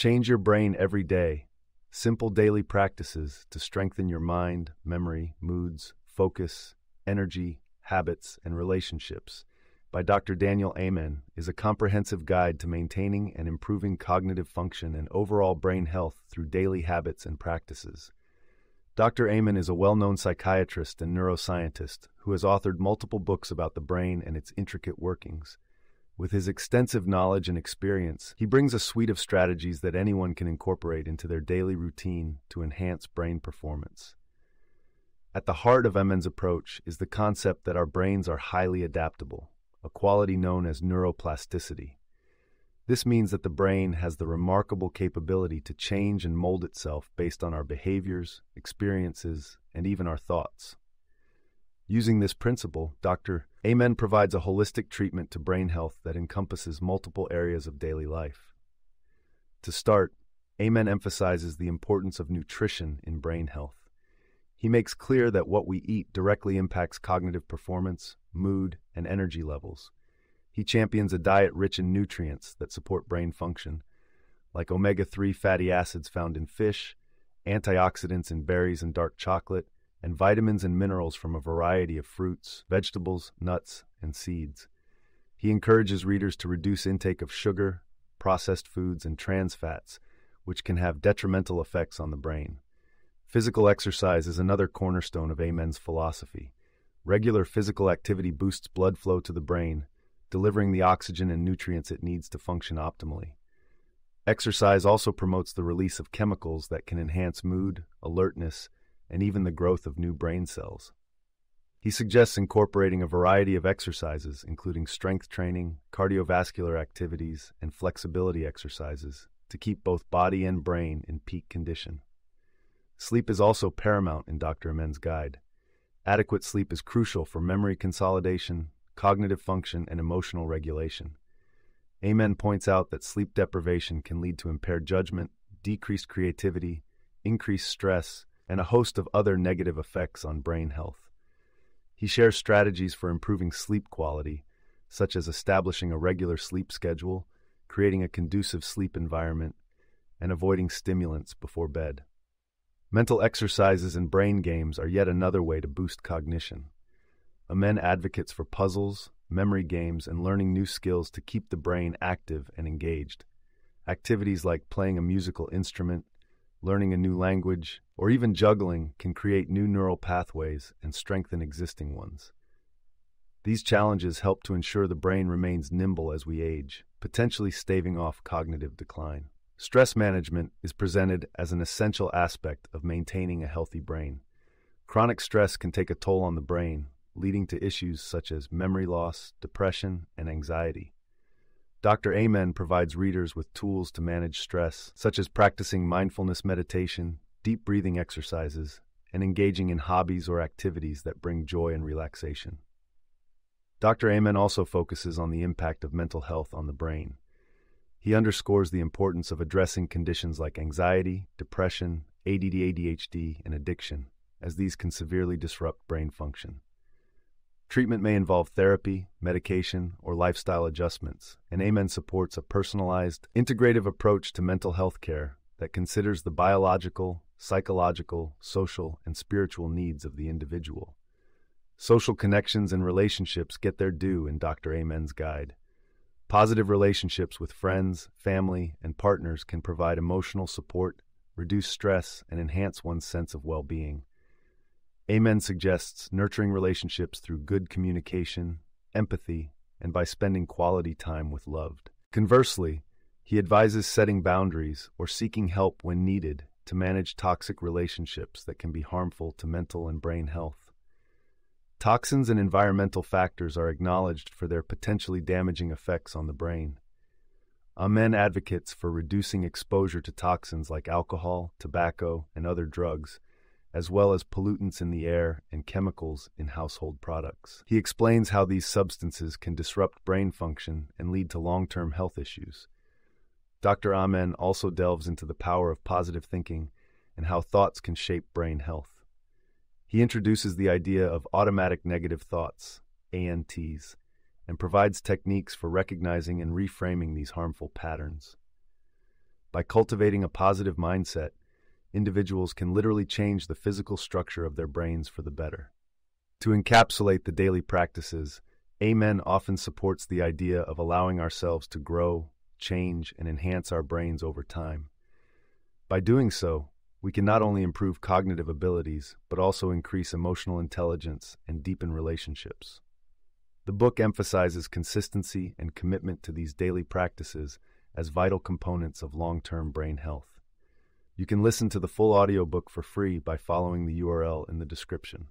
Change your brain every day. Simple daily practices to strengthen your mind, memory, moods, focus, energy, habits, and relationships by Dr. Daniel Amen is a comprehensive guide to maintaining and improving cognitive function and overall brain health through daily habits and practices. Dr. Amen is a well known psychiatrist and neuroscientist who has authored multiple books about the brain and its intricate workings. With his extensive knowledge and experience, he brings a suite of strategies that anyone can incorporate into their daily routine to enhance brain performance. At the heart of Amen's approach is the concept that our brains are highly adaptable, a quality known as neuroplasticity. This means that the brain has the remarkable capability to change and mold itself based on our behaviors, experiences, and even our thoughts. Using this principle, Dr. Amen provides a holistic treatment to brain health that encompasses multiple areas of daily life. To start, Amen emphasizes the importance of nutrition in brain health. He makes clear that what we eat directly impacts cognitive performance, mood, and energy levels. He champions a diet rich in nutrients that support brain function, like omega 3 fatty acids found in fish, antioxidants in berries and dark chocolate, and vitamins and minerals from a variety of fruits, vegetables, nuts, and seeds. He encourages readers to reduce intake of sugar, processed foods, and trans fats, which can have detrimental effects on the brain. Physical exercise is another cornerstone of Amen's philosophy. Regular physical activity boosts blood flow to the brain, delivering the oxygen and nutrients it needs to function optimally. Exercise also promotes the release of chemicals that can enhance mood, alertness, and even the growth of new brain cells. He suggests incorporating a variety of exercises, including strength training, cardiovascular activities, and flexibility exercises, to keep both body and brain in peak condition. Sleep is also paramount in Dr. Amen's guide. Adequate sleep is crucial for memory consolidation, cognitive function, and emotional regulation. Amen points out that sleep deprivation can lead to impaired judgment, decreased creativity, increased stress, and a host of other negative effects on brain health. He shares strategies for improving sleep quality, such as establishing a regular sleep schedule, creating a conducive sleep environment, and avoiding stimulants before bed. Mental exercises and brain games are yet another way to boost cognition. Amen advocates for puzzles, memory games, and learning new skills to keep the brain active and engaged. Activities like playing a musical instrument, learning a new language, or even juggling can create new neural pathways and strengthen existing ones. These challenges help to ensure the brain remains nimble as we age, potentially staving off cognitive decline. Stress management is presented as an essential aspect of maintaining a healthy brain. Chronic stress can take a toll on the brain, leading to issues such as memory loss, depression, and anxiety. Dr. Amen provides readers with tools to manage stress, such as practicing mindfulness meditation, deep breathing exercises, and engaging in hobbies or activities that bring joy and relaxation. Dr. Amen also focuses on the impact of mental health on the brain. He underscores the importance of addressing conditions like anxiety, depression, ADD, ADHD, and addiction, as these can severely disrupt brain function. Treatment may involve therapy, medication, or lifestyle adjustments, and Amen supports a personalized, integrative approach to mental health care that considers the biological, psychological, social, and spiritual needs of the individual. Social connections and relationships get their due in Dr. Amen's guide. Positive relationships with friends, family, and partners can provide emotional support, reduce stress, and enhance one's sense of well being. Amen suggests nurturing relationships through good communication, empathy, and by spending quality time with loved. Conversely, he advises setting boundaries or seeking help when needed to manage toxic relationships that can be harmful to mental and brain health. Toxins and environmental factors are acknowledged for their potentially damaging effects on the brain. Amen advocates for reducing exposure to toxins like alcohol, tobacco, and other drugs as well as pollutants in the air and chemicals in household products. He explains how these substances can disrupt brain function and lead to long term health issues. Dr. Amen also delves into the power of positive thinking and how thoughts can shape brain health. He introduces the idea of automatic negative thoughts, ANTs, and provides techniques for recognizing and reframing these harmful patterns. By cultivating a positive mindset, individuals can literally change the physical structure of their brains for the better. To encapsulate the daily practices, Amen often supports the idea of allowing ourselves to grow, change, and enhance our brains over time. By doing so, we can not only improve cognitive abilities, but also increase emotional intelligence and deepen relationships. The book emphasizes consistency and commitment to these daily practices as vital components of long term brain health. You can listen to the full audiobook for free by following the URL in the description.